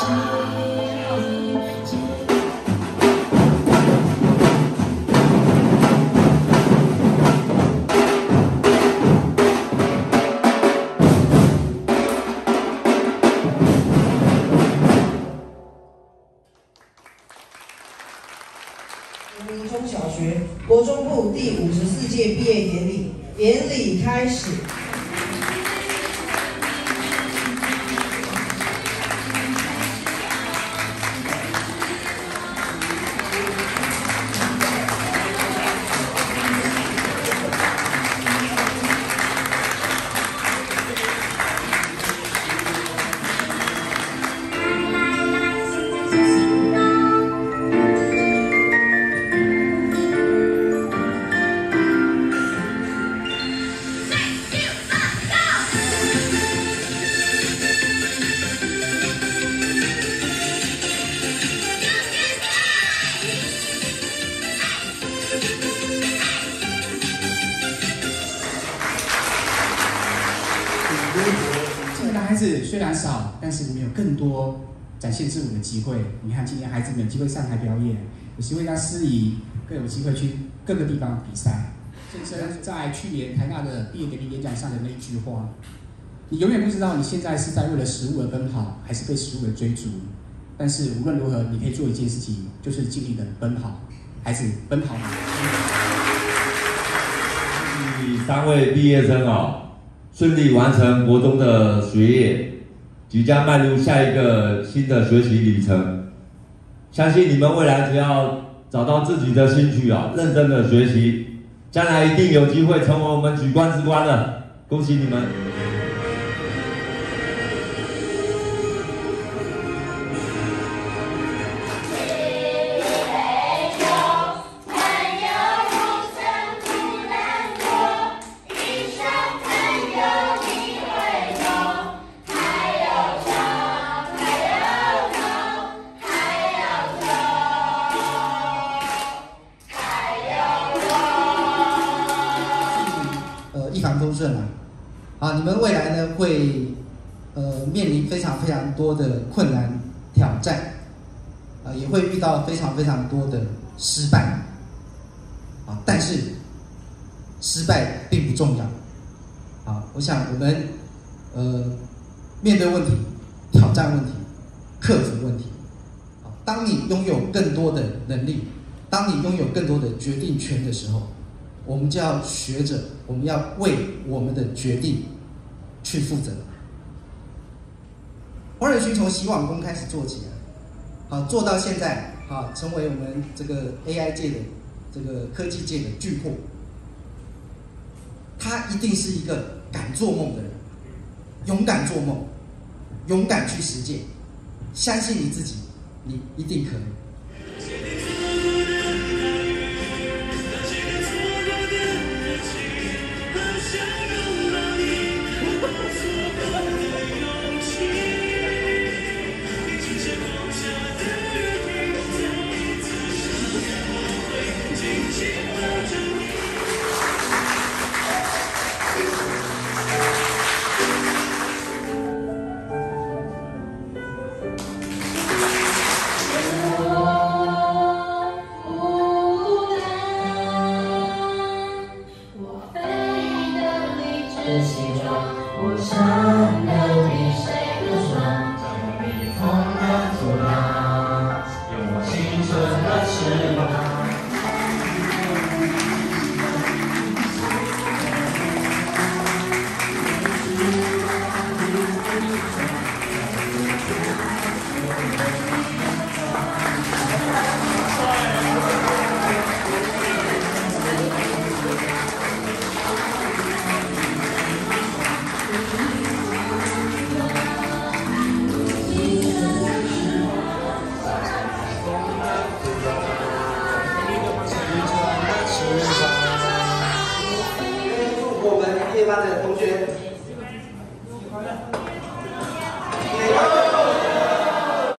人民中小学国中部第五十四届毕业典礼，典礼开始。孩子虽然少，但是我们有更多展现自我的机会。你看，今年孩子们有机会上台表演，有机会当司仪，更有机会去各个地方比赛。先生在去年台大的毕业典礼演讲上的那一句话：“你永远不知道你现在是在为了食物而奔跑，还是被食物而追逐。但是无论如何，你可以做一件事情，就是尽力的奔跑。孩子，奔跑吧！”祝三位毕业生哦，顺利完成国中的学业，即将迈入下一个新的学习里程。相信你们未来只要找到自己的兴趣啊，认真的学习，将来一定有机会成为我们举官之光的。恭喜你们！呃一帆风顺啊！啊，你们未来呢会呃面临非常非常多的困难挑战，啊，也会遇到非常非常多的失败，啊，但是失败并不重要，啊，我想我们呃面对问题、挑战问题、克服问题，啊，当你拥有更多的能力，当你拥有更多的决定权的时候。我们就要学着，我们要为我们的决定去负责。黄仁勋从洗碗工开始做起啊，好做到现在，好成为我们这个 AI 界的这个科技界的巨擘。他一定是一个敢做梦的人，勇敢做梦，勇敢去实践，相信你自己，你一定可以。llevar.